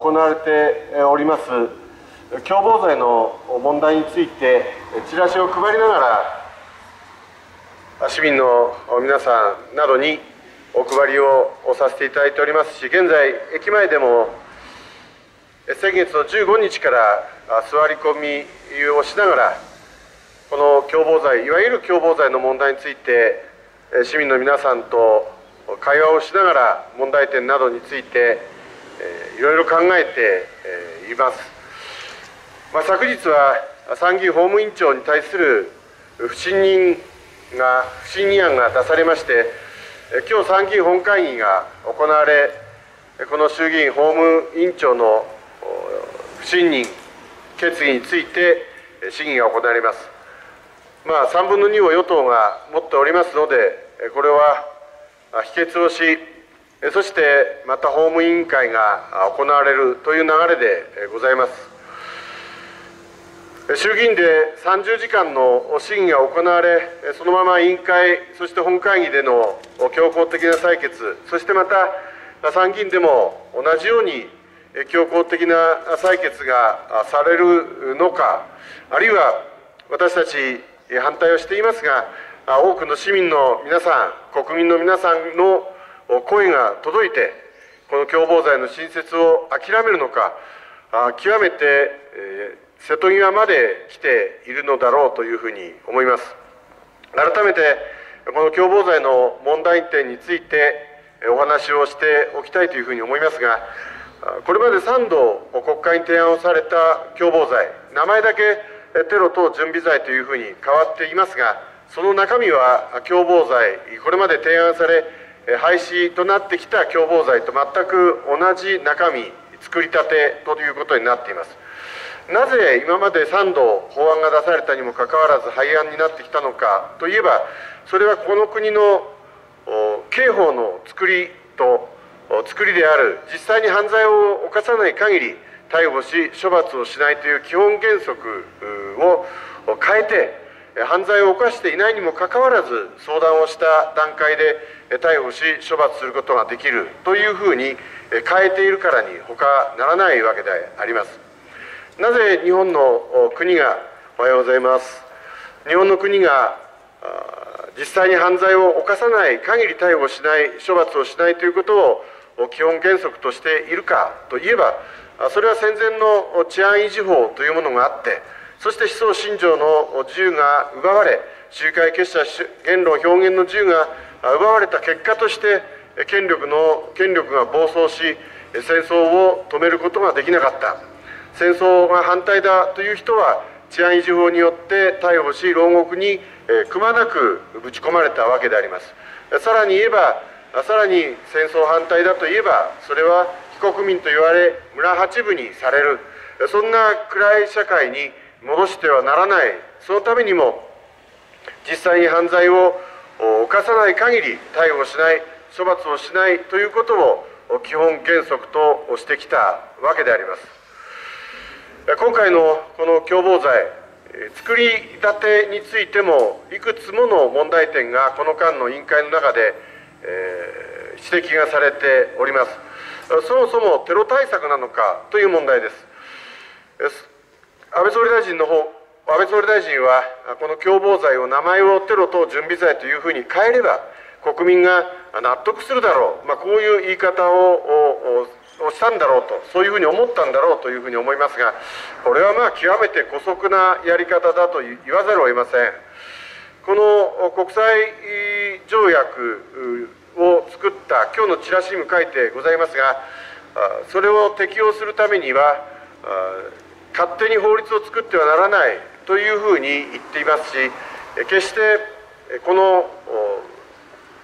行われております。共謀罪の問題についてチラシを配りながら市民の皆さんなどにお配りをさせていただいております。し現在駅前でも先月の15日から座り込みをしながらこの共謀罪いわゆる共謀罪の問題について市民の皆さんと会話をしながら問題点などについていろいろ考えています、まあ、昨日は参議院法務委員長に対する不信任が不信任案が出されまして今日参議院本会議が行われこの衆議院法務委員長の不信任決議について審議が行われます。まあ3分の2を与党が持っておりますのでこれは否決をしそしてまた法務委員会が行われるという流れでございます。衆議院で30時間の審議が行われ、そのまま委員会、そして本会議での強行的な採決、そしてまた参議院でも同じように強行的な採決がされるのか、あるいは私たち反対をしていますが、多くの市民の皆さん、国民の皆さんの声が届いて、この共謀罪の新設を諦めるのか、極めて、え瀬戸際まで来ているのだろうというふうに思います。改めて、この共謀罪の問題点についてお話をしておきたいというふうに思いますが、これまで3度国会に提案をされた共謀罪、名前だけテロ等準備罪というふうに変わっていますが、その中身は共謀罪、これまで提案され、廃止となってきた共謀罪と全く同じ中身、作りたてということになっています。なぜ今まで3度法案が出されたにもかかわらず廃案になってきたのかといえば、それはこの国の刑法の作りと作りである、実際に犯罪を犯さない限り、逮捕し、処罰をしないという基本原則を変えて、犯罪を犯していないにもかかわらず相談をした段階で逮捕し処罰することができるというふうに変えているからに他ならないわけであります。なぜ日本の国がおはようございます。日本の国が実際に犯罪を犯さない限り逮捕しない処罰をしないということを基本原則としているかといえばそれは戦前の治安維持法というものがあってそして思想信条の自由が奪われ集会結社言論表現の自由が奪われた結果として権力の権力が暴走し戦争を止めることができなかった。戦争が反対だという人は治安維持法によって逮捕し牢獄にくまなくぶち込まれたわけであります。さらに言えばさらに戦争反対だといえばそれは非国民と言われ村八分にされる。そんな暗い社会に戻してはならない。そのためにも実際に犯罪を犯さない限り逮捕しない処罰をしないということを基本原則としてきたわけであります。今回のこの共謀罪作り立てについてもいくつもの問題点がこの間の委員会の中で、えー、指摘がされております。そもそもテロ対策なのかという問題です。安倍総理大臣の方安倍総理大臣はこの共謀罪を名前をテロ等準備罪というふうに変えれば国民が納得するだろう、まあ、こういう言い方をしたんだろうとそういうふうに思ったんだろうというふうに思いますがこれはまあ極めて姑息なやり方だと言わざるを得ません。この国際条約を作った今日のチラシにも書いてございますがそれを適用するためには勝手に法律を作ってはならないというふうに言っていますし決してこの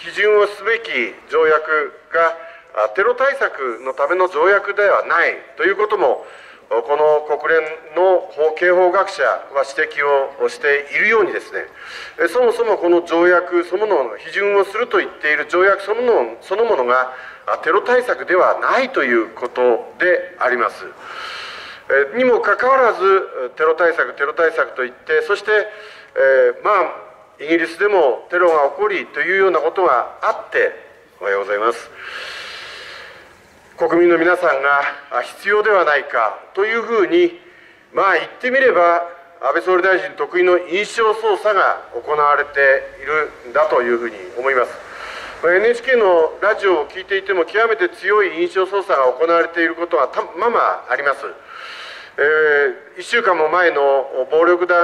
批准をすべき条約がテロ対策のための条約ではないということもこの国連の刑法学者は指摘をしているようにですねそもそもこの条約そのものの批准をすると言っている条約そのものそのものがテロ対策ではないということであります。にもかかわらずテロ対策テロ対策といってそして、えー、まあイギリスでもテロが起こりというようなことがあっておはようございます国民の皆さんが必要ではないかというふうに、まあ言ってみれば、安倍総理大臣得意の印象操作が行われているんだというふうに思います。NHK のラジオを聞いていても極めて強い印象操作が行われていることはままあります、えー、1週間も前の暴力団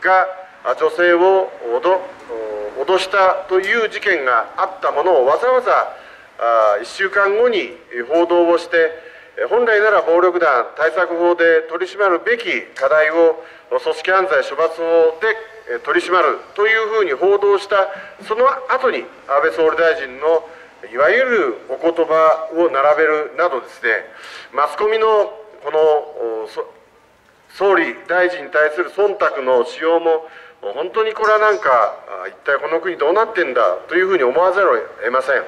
が女性を脅したという事件があったものをわざわざあ1週間後に報道をして本来なら暴力団対策法で取り締まるべき課題を組織犯罪処罰法で取り締まるというふうに報道したその後に安倍総理大臣のいわゆるお言葉を並べるなどですねマスコミのこの総理大臣に対する忖度の使用も本当にこれはなんか一体この国どうなってんだというふうに思わざるを得ません。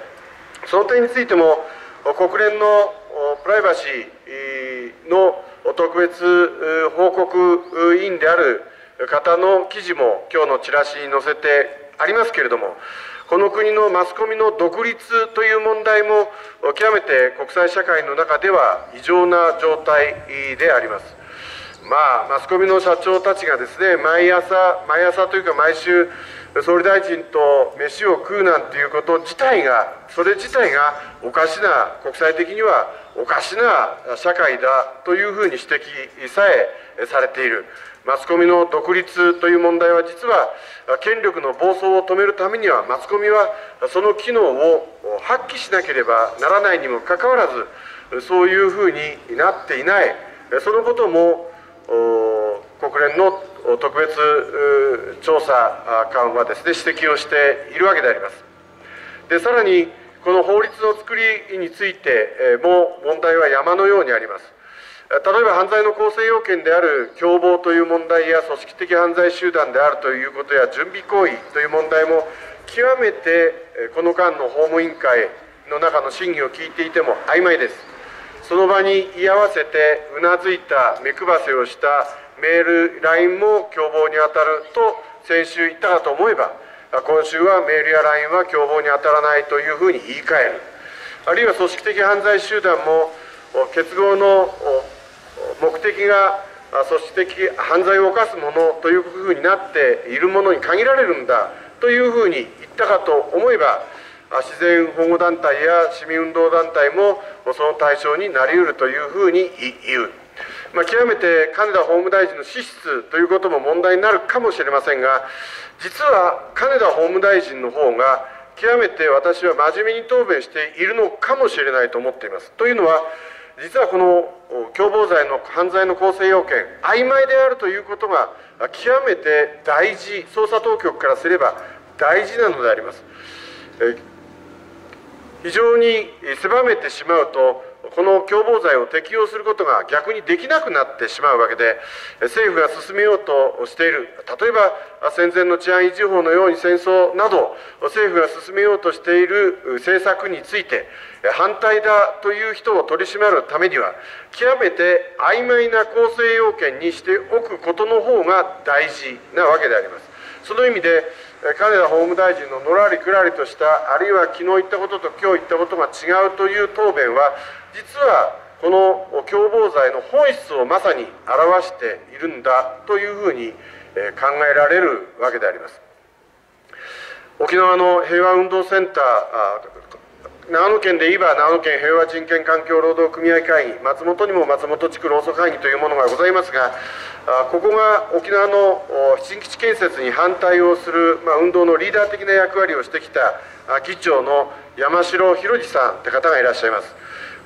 その点についても国連のプライバシーの特別報告委員である方の記事も今日のチラシに載せてありますけれどもこの国のマスコミの独立という問題も極めて国際社会の中では異常な状態であります。まあ、マスコミの社長たちがですね毎朝毎朝というか毎週総理大臣と飯を食うなんていうこと自体がそれ自体がおかしな国際的にはおかしな社会だというふうに指摘さえされているマスコミの独立という問題は実は権力の暴走を止めるためにはマスコミはその機能を発揮しなければならないにもかかわらずそういうふうになっていないそのことも国連の特別調査官はですね指摘をしているわけであります。でさらにこの法律の作りについても問題は山のようにあります。例えば犯罪の構成要件である共謀という問題や組織的犯罪集団であるということや準備行為という問題も極めてこの間の法務委員会の中の審議を聞いていても曖昧です。その場に居合わせてうなずいた目配せをしたメール LINE も共謀に当たると先週言ったかと思えば今週はメールや LINE は共謀に当たらないというふうに言い換える。あるいは組織的犯罪集団も結合の目的が組織的犯罪を犯すものというふうになっているものに限られるんだというふうに言ったかと思えば自然保護団体や市民運動団体もその対象になりうるというふうに言う、まあ、極めて金田法務大臣の資質ということも問題になるかもしれませんが実は金田法務大臣の方が極めて私は真面目に答弁しているのかもしれないと思っています。というのは実はこの共謀罪の犯罪の構成要件曖昧であるということが極めて大事捜査当局からすれば大事なのであります。非常に狭めてしまうとこの共謀罪を適用することが逆にできなくなってしまうわけで政府が進めようとしている例えば戦前の治安維持法のように戦争など政府が進めようとしている政策について反対だという人を取り締まるためには極めて曖昧な構成要件にしておくことの方が大事なわけであります。その意味で金田法務大臣ののらりくらりとしたあるいは昨日言ったことと今日言ったことが違うという答弁は実はこの共謀罪の本質をまさに表しているんだというふうに考えられるわけであります。沖縄の平和運動センター長野県で言えば長野県平和人権環境労働組合会議松本にも松本地区労組会議というものがございますがここが沖縄の新基地建設に反対をする、ま、運動のリーダー的な役割をしてきた議長の山城博二さんって方がいらっしゃいます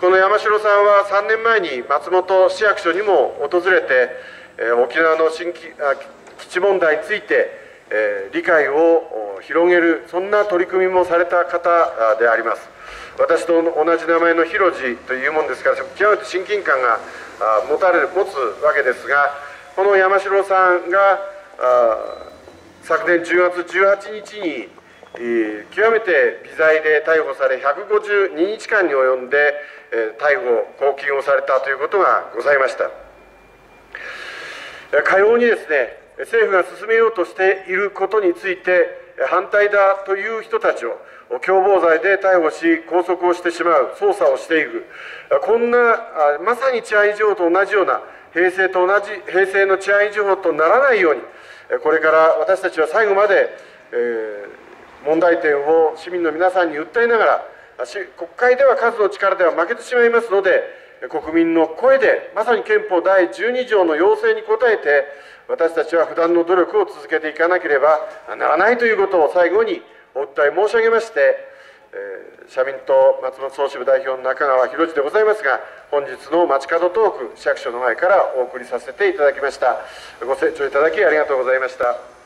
この山城さんは3年前に松本市役所にも訪れてえ沖縄の新基地問題についてえ理解を広げるそんな取り組みもされた方であります。私と同じ名前の広次というもんですから極めて親近感が持たれる持つわけですがこの山城さんが昨年10月18日に、極めて微罪で逮捕され152日間に及んで、逮捕拘禁をされたということがございました。かようにですね政府が進めようとしていることについて反対だという人たちを共謀罪で逮捕し、拘束をしてしまう、捜査をしていく、こんなまさに治安維持法と同じような、平成と同じ、平成の治安維持法とならないように、これから私たちは最後まで、えー、問題点を市民の皆さんに訴えながら、国会では数の力では負けてしまいますので、国民の声で、まさに憲法第12条の要請に応えて、私たちは不断の努力を続けていかなければならないということを最後にお訴え申し上げまして、えー、社民党松本総支部代表の中川博次でございますが、本日の街角トーク、市役所の前からお送りさせていただきました。ご清聴いただきありがとうございました。